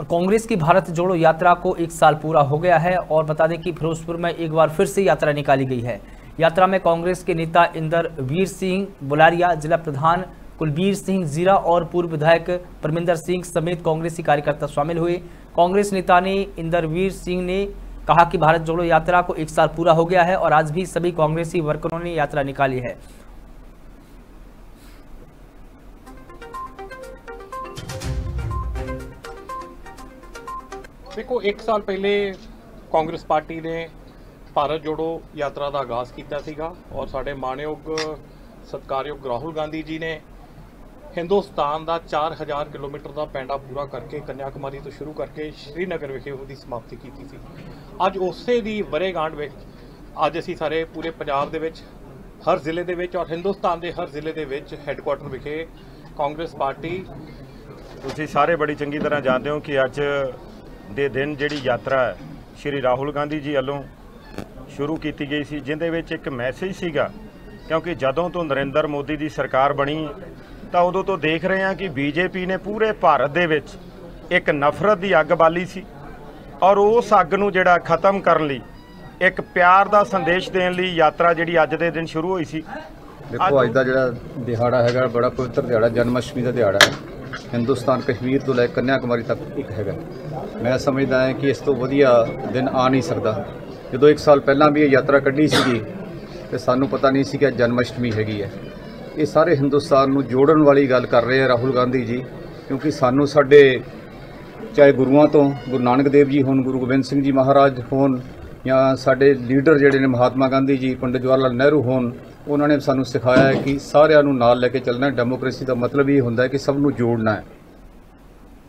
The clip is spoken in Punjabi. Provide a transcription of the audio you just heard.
और कांग्रेस की भारत जोड़ो यात्रा को एक साल पूरा हो गया है और बता दें कि फिरोजपुर में एक बार फिर से यात्रा निकाली गई है। यात्रा में कांग्रेस के नेता इंदर वीर सिंह, बुलारिया जिला प्रधान कुलबीर सिंह जीरा और पूर्व विधायक परमिंदर सिंह समेत कांग्रेसी कार्यकर्ता शामिल हुए। कांग्रेस नेता ने इंदरवीर सिंह ने कहा कि भारत जोड़ो यात्रा को एक साल पूरा हो गया है और आज भी सभी कांग्रेसी वर्करों ने यात्रा निकाली है। ਦੇਖੋ 1 ਸਾਲ ਪਹਿਲੇ ਕਾਂਗਰਸ ਪਾਰਟੀ ਨੇ ਭਾਰਤ ਜੋੜੋ ਯਾਤਰਾ ਦਾ ਆਗਾਜ਼ ਕੀਤਾ ਸੀਗਾ ਔਰ ਸਾਡੇ ਮਾਣਯੋਗ ਸਤਕਾਰਯੋਗ ਰਾਹੁਲ ਗਾਂਧੀ ਜੀ ਨੇ ਹਿੰਦੁਸਤਾਨ ਦਾ 4000 ਕਿਲੋਮੀਟਰ ਦਾ ਪੈਂਡਾ ਪੂਰਾ ਕਰਕੇ ਕੰਨਿਆ ਕੁਮਾਰੀ ਤੋਂ ਸ਼ੁਰੂ ਕਰਕੇ ਸ਼੍ਰੀਨਗਰ ਵਿਖੇ ਉਹਦੀ ਸਮਾਪਤੀ ਕੀਤੀ ਸੀ। ਅੱਜ ਉਸੇ ਦੀ ਵਰੇਗੰਢ ਵਿੱਚ ਅੱਜ ਅਸੀਂ ਸਾਰੇ ਪੂਰੇ ਪੰਜਾਬ ਦੇ ਵਿੱਚ, ਹਰ ਜ਼ਿਲ੍ਹੇ ਦੇ ਵਿੱਚ ਔਰ ਹਿੰਦੁਸਤਾਨ ਦੇ ਹਰ ਜ਼ਿਲ੍ਹੇ ਦੇ ਵਿੱਚ ਹੈੱਡਕੁਆਟਰ ਵਿਖੇ ਕਾਂਗਰਸ ਪਾਰਟੀ। ਤੁਸੀਂ ਸਾਰੇ ਬੜੀ ਚੰਗੀ ਤਰ੍ਹਾਂ ਜਾਣਦੇ ਹੋ ਕਿ ਅੱਜ ਦੇ ਦਿਨ ਜਿਹੜੀ ਯਾਤਰਾ ਹੈ ਸ਼੍ਰੀ ਰਾਹੁਲ ਗਾਂਧੀ ਜੀ ਵੱਲੋਂ ਸ਼ੁਰੂ ਕੀਤੀ ਗਈ ਸੀ, ਜਿੰਦੇ ਵਿੱਚ ਇੱਕ ਮੈਸੇਜ ਸੀਗਾ, ਕਿਉਂਕਿ ਜਦੋਂ ਤੋਂ ਨਰਿੰਦਰ ਮੋਦੀ ਦੀ ਸਰਕਾਰ ਬਣੀ, ਤਾਂ ਉਦੋਂ ਤੋਂ ਦੇਖ ਰਹੇ ਹਾਂ ਕਿ ਬੀਜੇਪੀ ਨੇ ਪੂਰੇ ਭਾਰਤ ਦੇ ਵਿੱਚ ਇੱਕ ਨਫ਼ਰਤ ਦੀ ਅੱਗ ਬਾਲੀ ਸੀ ਔਰ ਉਸ ਅੱਗ ਨੂੰ ਜਿਹੜਾ ਖਤਮ ਕਰਨ ਲਈ, ਇੱਕ ਪਿਆਰ ਦਾ ਸੰਦੇਸ਼ ਦੇਣ ਲਈ ਯਾਤਰਾ ਜਿਹੜੀ ਅੱਜ ਦੇ ਦਿਨ ਸ਼ੁਰੂ ਹੋਈ ਸੀ। ਦੇਖੋ, ਅੱਜ ਦਾ ਜਿਹੜਾ ਦਿਹਾੜਾ ਹੈਗਾ, ਬੜਾ ਪਵਿੱਤਰ ਦਿਹਾੜਾ, ਜਨਮ ਅਸ਼ਟਮੀ ਦਾ ਦਿਹਾੜਾ ਹੈ। ਹਿੰਦੁਸਤਾਨ ਕਸ਼ਮੀਰ ਤੋਂ ਲੈ ਕੇ ਕੰਨਿਆਕੁਮਾਰੀ ਤੱਕ ਇੱਕ ਹੈਗਾ। ਮੈਂ ਸਮਝਦਾ ਹਾਂ ਕਿ ਇਸ ਤੋਂ ਵਧੀਆ ਦਿਨ ਆ ਨਹੀਂ ਸਕਦਾ। ਜਦੋਂ ਇੱਕ ਸਾਲ ਪਹਿਲਾਂ ਵੀ ਇਹ ਯਾਤਰਾ ਕੱਢੀ ਸੀਗੀ, ਤੇ ਸਾਨੂੰ ਪਤਾ ਨਹੀਂ ਸੀ ਕਿ ਜਨਮ ਅਸ਼ਟਮੀ ਹੈਗੀ ਹੈ। ਇਹ ਸਾਰੇ ਹਿੰਦੁਸਤਾਨ ਨੂੰ ਜੋੜਨ ਵਾਲੀ ਗੱਲ ਕਰ ਰਹੇ ਆ ਰਾਹੁਲ ਗਾਂਧੀ ਜੀ, ਕਿਉਂਕਿ ਸਾਨੂੰ ਸਾਡੇ ਚਾਹੇ ਗੁਰੂਆਂ ਤੋਂ, ਗੁਰੂ ਨਾਨਕ ਦੇਵ ਜੀ ਹੋਣ, ਗੁਰੂ ਗੋਬਿੰਦ ਸਿੰਘ ਜੀ ਮਹਾਰਾਜ ਹੋਣ, ਜਾਂ ਸਾਡੇ ਲੀਡਰ ਜਿਹੜੇ ਨੇ ਮਹਾਤਮਾ ਗਾਂਧੀ ਜੀ, ਪੰਡਿਤ ਜਵਾਹਰ ਲਾਲ ਨਹਿਰੂ ਹੋਣ ਉਹਨਾਂ ਨੇ ਸਾਨੂੰ ਸਿਖਾਇਆ ਹੈ ਕਿ ਸਾਰਿਆਂ ਨੂੰ ਨਾਲ ਲੈ ਕੇ ਚੱਲਣਾ ਹੈ। ਡੈਮੋਕ੍ਰੇਸੀ ਦਾ ਮਤਲਬ ਇਹ ਹੁੰਦਾ ਹੈ ਕਿ ਸਭ ਨੂੰ ਜੋੜਨਾ ਹੈ।